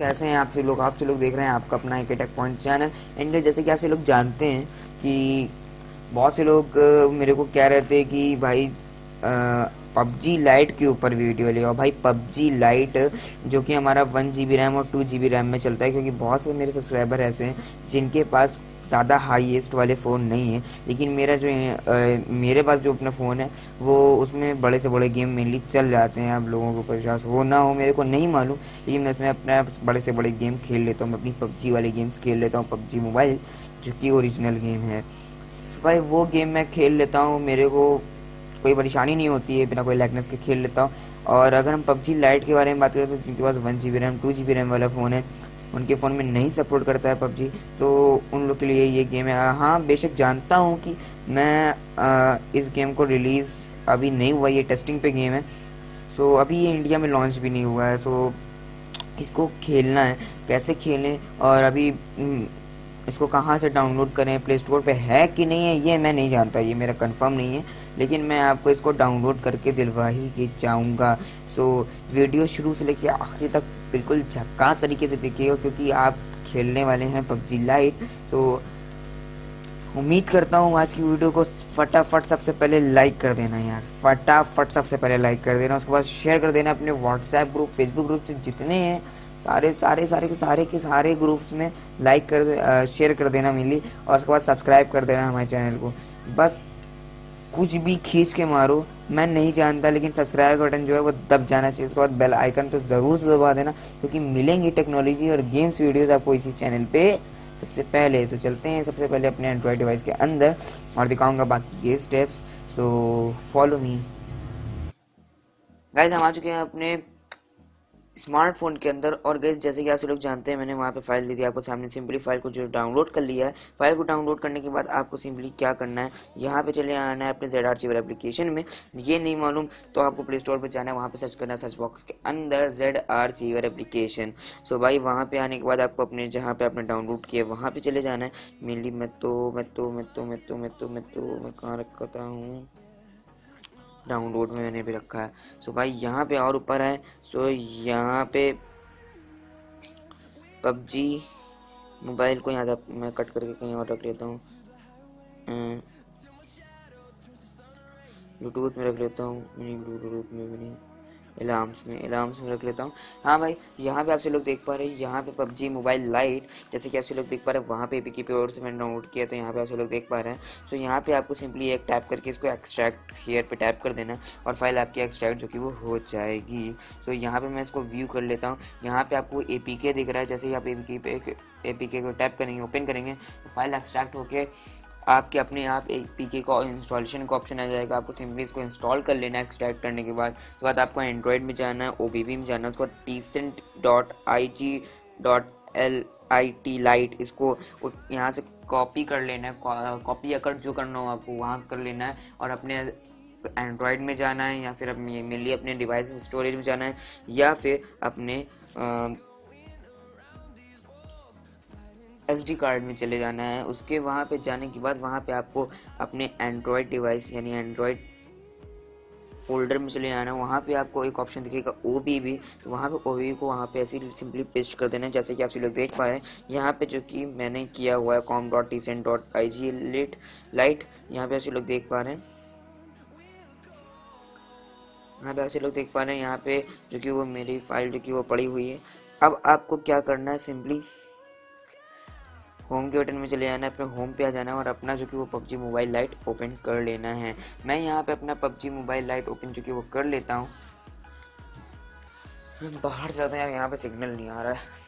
कैसे हैं आपसे लोग? आपसे लोग देख रहे हैं आपका अपना एक अटैक पॉइंट चैनल एंड जैसे कि आपसे लोग जानते हैं कि बहुत से लोग मेरे को कह रहे थे कि भाई पबजी लाइट के ऊपर वीडियो ले आओ। भाई, पबजी लाइट जो कि हमारा वन जी बी रैम और टू जी बी रैम में चलता है, क्योंकि बहुत से मेरे सब्सक्राइबर ऐसे हैं जिनके पास ज़्यादा हाईएस्ट वाले फ़ोन नहीं है। लेकिन मेरा जो है मेरे पास जो अपना फ़ोन है, वो उसमें बड़े से बड़े गेम मेनली चल जाते हैं। आप लोगों को विश्वास हो ना हो, मेरे को नहीं मालूम। लेकिन मैं उसमें अपना बड़े से बड़े गेम खेल लेता हूँ। मैं अपनी पबजी वाले गेम्स खेल लेता हूँ, पबजी मोबाइल जो कि ओरिजिनल गेम है। भाई, वो गेम मैं खेल लेता हूँ, मेरे को कोई परेशानी नहीं होती है, बिना कोई लैकनेस के खेल लेता हूँ। और अगर हम पबजी लाइट के बारे में बात करें तो जिनके पास one G B RAM two G B RAM वाला फ़ोन है। उनके फ़ोन में नहीं सपोर्ट करता है पबजी तो उन लोग के लिए ये गेम है। हाँ बेशक जानता हूँ कि मैं आ, इस गेम को रिलीज़ अभी नहीं हुआ ये टेस्टिंग पे गेम है। सो अभी ये इंडिया में लॉन्च भी नहीं हुआ है सो इसको खेलना है। कैसे खेलें? और अभी इसको कहाँ से डाउनलोड करें प्ले स्टोर पे है कि नहीं है, ये मैं नहीं जानता, ये मेरा कंफर्म नहीं है, लेकिन मैं आपको इसको डाउनलोड करके दिलवा ही के जाऊँगा। सो वीडियो शुरू से लेकर आखिरी तक बिल्कुल झक्कास तरीके से देखिएगा, क्योंकि आप खेलने वाले हैं पबजी लाइट सो उम्मीद करता हूँ आज की वीडियो को फटाफट सबसे पहले लाइक कर देना यार। फटाफट सबसे पहले लाइक कर देना, उसके बाद शेयर कर देना अपने व्हाट्सएप ग्रुप फेसबुक ग्रुप से जितने हैं। सारे सारे सारे के सारे के सारे ग्रुप्स में लाइक कर शेयर कर देना मिली और उसके बाद सब्सक्राइब कर देना हमारे चैनल को। बस कुछ भी खींच के मारो, मैं नहीं जानता, लेकिन सब्सक्राइब बटन जो है वो दब जाना चाहिए। उसके बाद बेल आइकन तो ज़रूर से दबा देना, क्योंकि मिलेंगी टेक्नोलॉजी और गेम्स वीडियोस आपको इसी चैनल पे सबसे पहले। तो चलते हैं सबसे पहले अपने एंड्रॉयड डिवाइस के अंदर और दिखाऊँगा बाकी ये steps so follow me guys हम आ चुके हैं अपने स्मार्टफ़ोन के अंदर, और गैस जैसे कि आप लोग जानते हैं, मैंने वहाँ पे फ़ाइल दी थी आपको सामने सिंपली फ़ाइल को जो डाउनलोड कर लिया है। फ़ाइल को डाउनलोड करने के बाद आपको सिंपली क्या करना है? यहाँ पे चले आना है अपने जेड आर चीवर एप्लीकेशन में। ये नहीं मालूम तो आपको प्ले स्टोर पर जाना है, वहाँ पर सर्च करना है सर्च बॉक्स के अंदर जेड आर चीवर एप्लीकेशन सो भाई, वहाँ पर आने के बाद आपको अपने, जहाँ पे आपने डाउनलोड किया वहाँ पर चले जाना है। मेनली मैं तो मैं तो मैं तो मैं तो मैं तो मैं तो मैं कहाँ रखता हूँ? डाउनलोड में मैंने भी रखा है। सो भाई, यहाँ पे और ऊपर है। सो यहाँ पे पबजी मोबाइल को यहाँ मैं कट करके कहीं और रख लेता हूँ। ब्लूटूथ में रख लेता हूँ। ब्लूटूथ में भी नहीं। अलार्म्स में अलार्म्स में रख लेता हूँ। हाँ भाई, यहाँ पे आपसे लोग देख पा रहे हैं, यहाँ पे पबजी मोबाइल लाइट, जैसे कि आपसे लोग देख पा रहे हैं, वहाँ पे पी पे और से मैंने डाउनलोड किया तो यहाँ पे आपसे लोग देख पा रहे हैं। सो यहाँ पे आपको सिंपली एक टैप करके इसको एक्सट्रैक्ट हेयर पे टैप कर देना और फ़ाइल आपकी एक्सट्रैक्ट जो कि वो हो जाएगी। सो यहाँ पर मैं इसको व्यू कर लेता हूँ। यहाँ पर आपको ए दिख रहा है, जैसे ही आप ए पे ए को टैप करेंगे ओपन करेंगे तो फ़ाइल एक्सट्रैक्ट होकर आपके अपने आप एक पी के का इंस्टॉलेशन का ऑप्शन आ जाएगा। आपको सिंपली इसको इंस्टॉल कर लेना है एक्सट्रैक्ट करने के बाद। उसके बाद आपको एंड्रॉयड में जाना है ओ में जाना है उसके बाद Tencent dot I G dot L I T lite इसको यहाँ से कॉपी कर लेना है कॉपी अकर जो करना हो आपको वहाँ कर लेना है और अपने एंड्रॉयड में जाना है या फिर मेनली अपने डिवाइस स्टोरेज में जाना है या फिर अपने आ, एसडी कार्ड में चले जाना है। उसके वहाँ पे जाने के बाद वहाँ पे आपको अपने एंड्रॉयड डिवाइस यानी एंड्रॉयड फोल्डर में चले जाना है। वहाँ पे आपको एक ऑप्शन दिखेगा ओ बी बी तो वहाँ पे ओ बी को वहाँ पे ऐसे ही सिंपली पेस्ट कर देना है, जैसे कि आप सभी लोग देख पाए यहाँ पे जो कि मैंने किया हुआ है com dot T dot I G lit lite यहाँ पे ऐसे लोग देख पा रहे हैं। यहाँ पे ऐसे लोग देख पा रहे हैं। यहाँ पे जो कि वो मेरी फ़ाइल जो कि वो पड़ी हुई है। अब आपको क्या करना है? सिंपली होम के बटन में चले जाना है, अपने होम पे आ जाना है और अपना जो कि वो पबजी मोबाइल लाइट ओपन कर लेना है। मैं यहाँ पे अपना पबजी मोबाइल लाइट ओपन जो कि वो कर लेता हूँ। बाहर चलते हैं यार, यहाँ पे सिग्नल नहीं आ रहा है।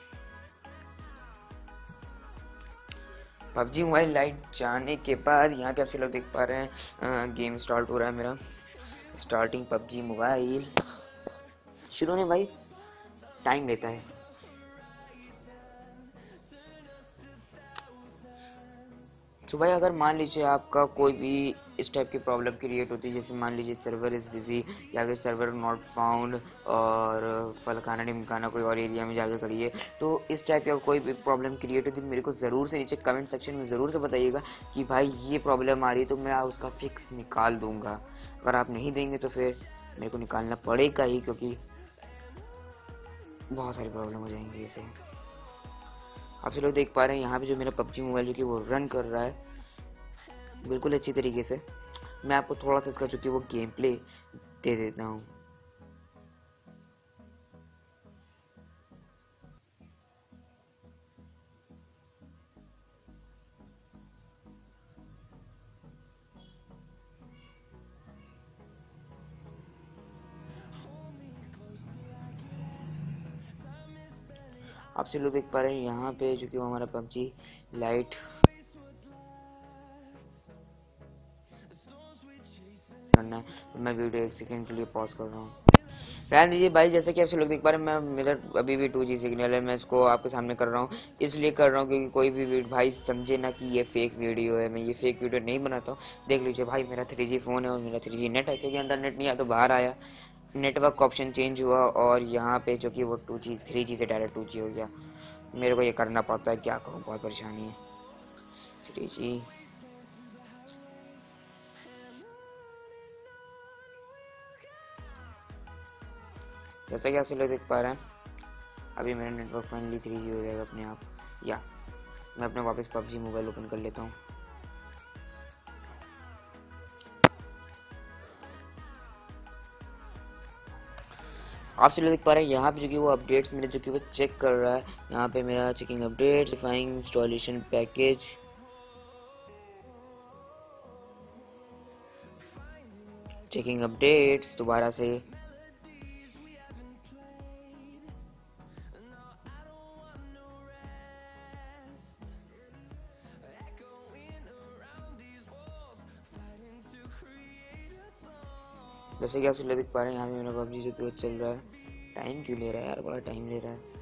पबजी मोबाइल लाइट जाने के बाद यहाँ पे आप लोग देख पा रहे हैं गेम स्टार्ट हो रहा है मेरा। Starting PUBG mobile. शुरू होने भाई, टाइम लेता है। सो भाई अगर मान लीजिए आपका कोई भी इस टाइप की प्रॉब्लम क्रिएट होती है जैसे मान लीजिए सर्वर इज़ बिज़ी या फिर सर्वर नॉट फाउंड और फलकाना ढिमकाना कोई और एरिया में जाकर करिए तो इस टाइप का कोई भी प्रॉब्लम क्रिएट होती है मेरे को ज़रूर से नीचे कमेंट सेक्शन में ज़रूर से बताइएगा कि भाई ये प्रॉब्लम आ रही है तो मैं उसका फिक्स निकाल दूँगा। अगर आप नहीं देंगे तो फिर मेरे को निकालना पड़ेगा ही, क्योंकि बहुत सारी प्रॉब्लम हो जाएँगी इसे आप लोग देख पा रहे हैं, यहाँ पे जो मेरा पबजी मोबाइल जो कि वो रन कर रहा है। बिल्कुल अच्छी तरीके से। मैं आपको थोड़ा सा इसका जो कि वो गेम प्ले दे देता हूँ। आप से लोग देख पा रहे हैं यहाँ पे जो कि वो हमारा पबजी लाइट। करना तो मैं वीडियो एक सेकंड के लिए पॉज कर रहा हूँ। रहने दीजिए भाई, जैसे कि आप लोग देख पा रहे हैं, मैं मेरा अभी भी टू जी सिग्नल है, मैं इसको आपके सामने कर रहा हूँ। इसलिए कर रहा हूँ क्योंकि कोई भी भाई समझे ना कि ये फेक वीडियो है, मैं ये फेक वीडियो नहीं बनाता हूँ। देख लीजिए भाई, मेरा थ्री जी फ़ोन है और मेरा थ्री जी नेट है, क्योंकि अंदर नेट नहीं आया तो बाहर आया। नेटवर्क ऑप्शन चेंज हुआ और यहाँ पे जो कि वो टू जी थ्री जी से डायरेक्ट टू जी हो गया। मेरे को ये करना पड़ता है, क्या करूँ बहुत परेशानी है। थ्री जी जैसा कि आप लोग देख पा रहे हैं, अभी मेरा नेटवर्क फाइनली थ्री जी हो जाएगा अपने आप। या, मैं अपने वापस पबजी मोबाइल ओपन कर लेता हूँ। आप से देख पा रहे हैं यहाँ पे जो कि वो अपडेट्स मेरे जो कि वो चेक कर रहा है। यहाँ पे मेरा checking update रिफाइंग installation package checking updates दोबारा से जैसे क्या आप देख पा रहे हैं? यहाँ पे मेरा पबजी जो कि चल रहा है। टाइम क्यों ले रहा है यार? बड़ा टाइम ले रहा है।